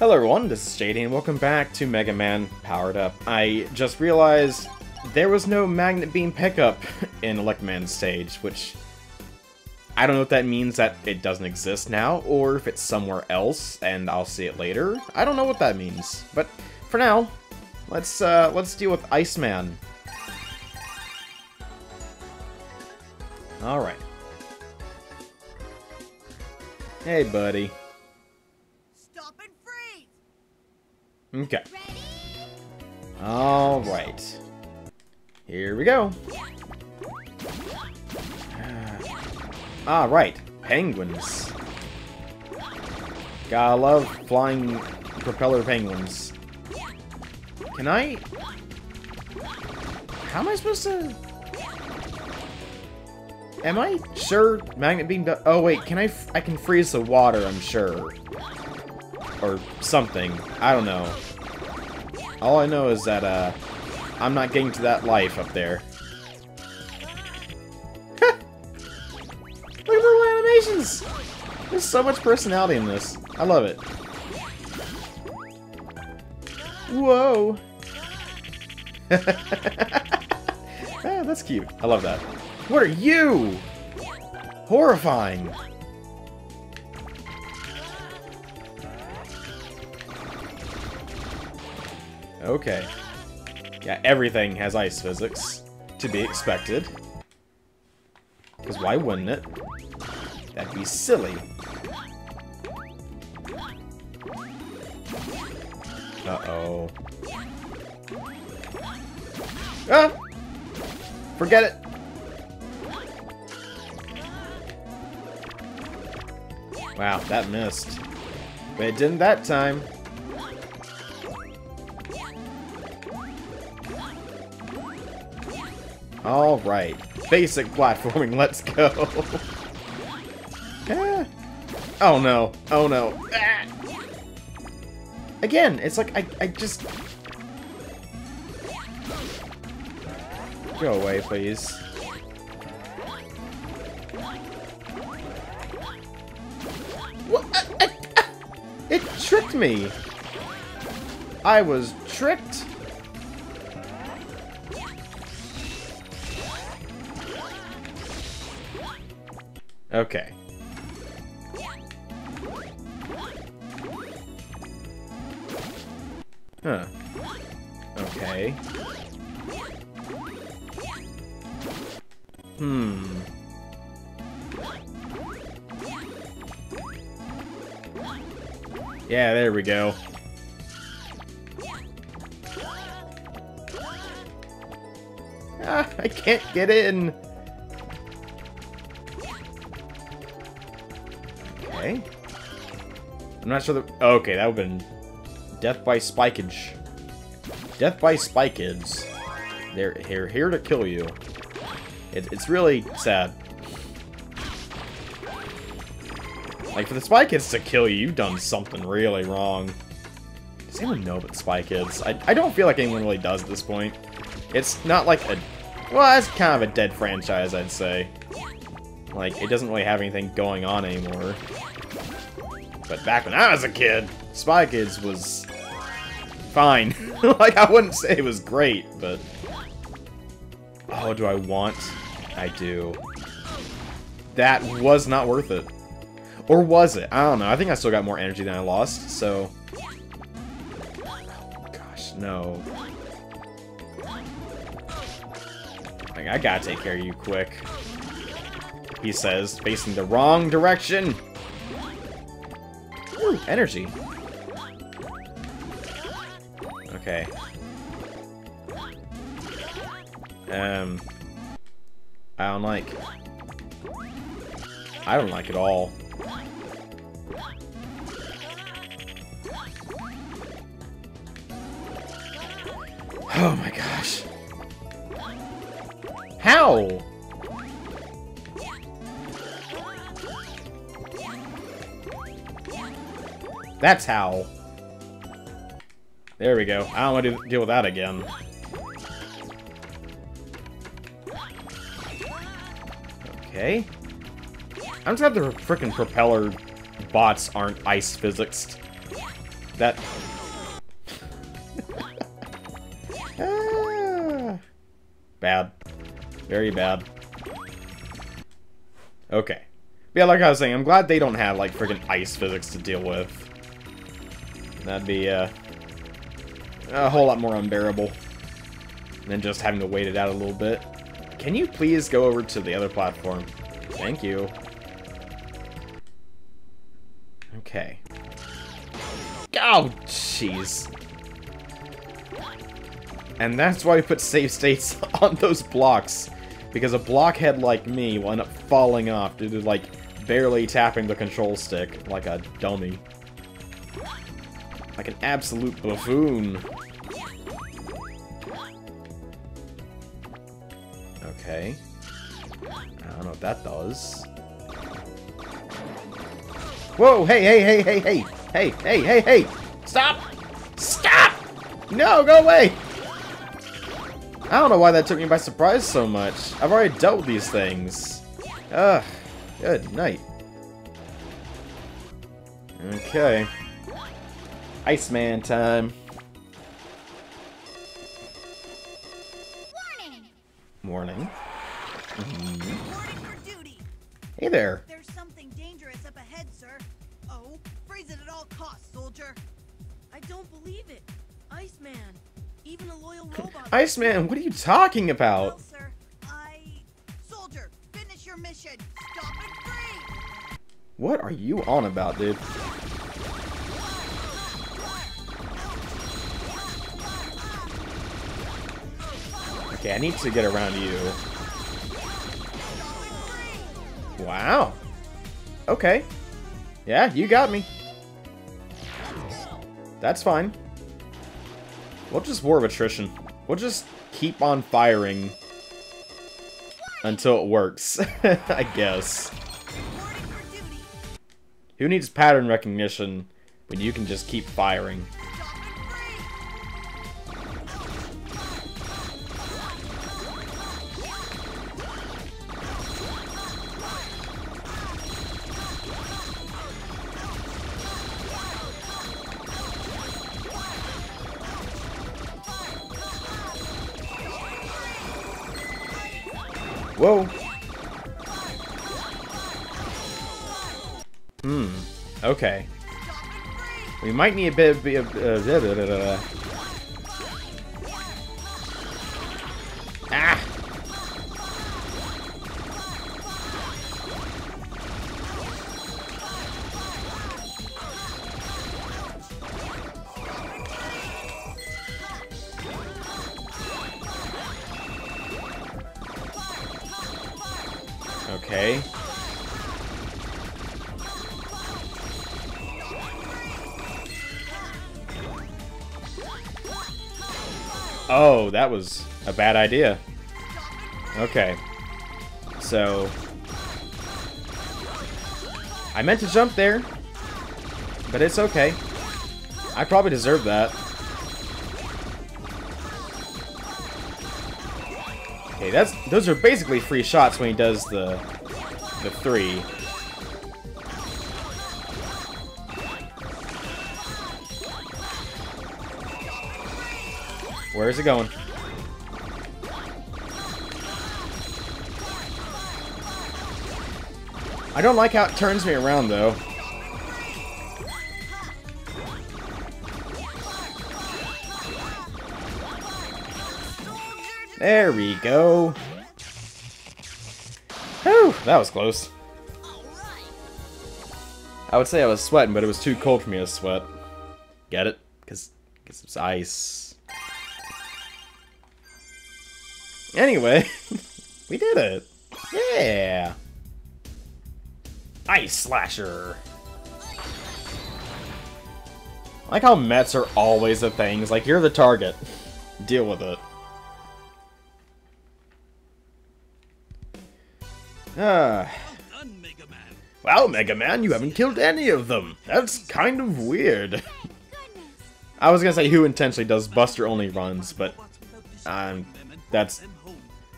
Hello everyone, this is JD and welcome back to Mega Man Powered Up. I just realized there was no Magnet Beam pickup in Electroman stage, which I don't know if that means that it doesn't exist now, or if it's somewhere else and I'll see it later. I don't know what that means, but for now, let's uh, let's deal with Iceman. All right. Hey, buddy. Okay. All right. Here we go. Ah, right. Penguins. Gotta love flying propeller penguins. Can I... How am I supposed to... Am I sure Magnet Beam do Oh, wait, can I... I can freeze the water, I'm sure. Or something. I don't know. All I know is that, uh... I'm not getting to that life up there. Look at the little animations! There's so much personality in this. I love it. Whoa! ah, that's cute. I love that. What are you? Horrifying. Okay. Yeah, everything has ice physics. To be expected. Because why wouldn't it? That'd be silly. Uh-oh. Ah! Forget it! Wow, that missed. But it didn't that time. Alright. Basic platforming, let's go. ah. Oh no. Oh no. Ah. Again, it's like I, I just... Go away, please. What? Ah. It tricked me! I was tricked! Okay. Huh. Okay. Hmm. Yeah, there we go. Ah, I can't get in. Okay. I'm not sure that... Okay, that would have been... Death by Spikage. Death by Spikage. They're here, here to kill you. It, it's really sad. Like, for the Spy Kids to kill you, you've done something really wrong. Does anyone know about Spy Kids? I, I don't feel like anyone really does at this point. It's not like a... Well, it's kind of a dead franchise, I'd say. Like, it doesn't really have anything going on anymore. But back when I was a kid, Spy Kids was fine. like, I wouldn't say it was great, but... Oh, do I want? I do. That was not worth it. Or was it? I don't know. I think I still got more energy than I lost, so... Oh, gosh, no. Like, I gotta take care of you quick. He says, facing the wrong direction. Ooh, energy. Okay. Um, I don't like. I don't like it all. Oh my gosh. How? That's how. There we go. I don't want to deal with that again. Okay. I'm just glad the freaking propeller bots aren't ice physics. That... ah. Bad. Very bad. Okay. Yeah, like I was saying, I'm glad they don't have, like, freaking ice physics to deal with. That'd be, uh, a whole lot more unbearable than just having to wait it out a little bit. Can you please go over to the other platform? Thank you. Okay. Oh, jeez. And that's why we put save states on those blocks. Because a blockhead like me will end up falling off due to, like, barely tapping the control stick like a dummy. Like an absolute buffoon. Okay. I don't know what that does. Whoa, hey, hey, hey, hey, hey! Hey, hey, hey, hey! Stop! Stop! No, go away! I don't know why that took me by surprise so much. I've already dealt with these things. Ugh. Good night. Okay. Iceman time. Warning. Morning. Reporting duty. Hey there. There's something dangerous up ahead, sir. Oh, freeze it at all costs, soldier. I don't believe it. Iceman. Even a loyal robot. Iceman, what are you talking Well, about? sir, I... Soldier, finish your mission. Stop and free. What are you on about, dude? Okay, I need to get around you. Wow. Okay. Yeah, you got me. That's fine. We'll just war of attrition. We'll just keep on firing until it works, I guess. Who needs pattern recognition when you can just keep firing? Whoa. Hmm. Okay. We might need a bit of... Uh, Okay. Oh, that was a bad idea. Okay. So... I meant to jump there, but it's okay. I probably deserve that. That's those are basically free shots when he does the the three. Where is it going? I don't like how it turns me around though. There we go. Whew, that was close. I would say I was sweating, but it was too cold for me to sweat. Get it? Because it's ice. Anyway, we did it. Yeah. Ice Slasher. I like how Mets are always the things. Like, you're the target. Deal with it. Ah. Well, Mega Man, you haven't killed any of them. That's kind of weird. I was gonna say who intentionally does Buster only runs, but um, that's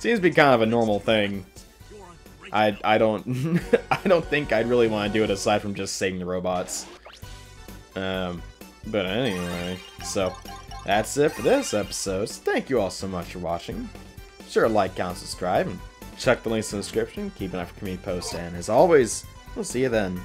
seems to be kind of a normal thing. I I don't I don't think I'd really want to do it aside from just saving the robots. Um, But anyway, so that's it for this episode. So thank you all so much for watching. Sure like, comment, subscribe, and check the links in the description. Keep an eye for community posts, and as always, we'll see you then.